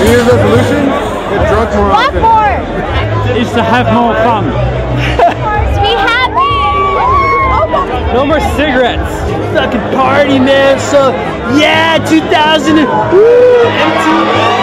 New Year's resolution? Get drunk more What often. for? Is to have more fun. To be happy. No more cigarettes. Fucking party, man. So, yeah, 2000. Woo, MTV.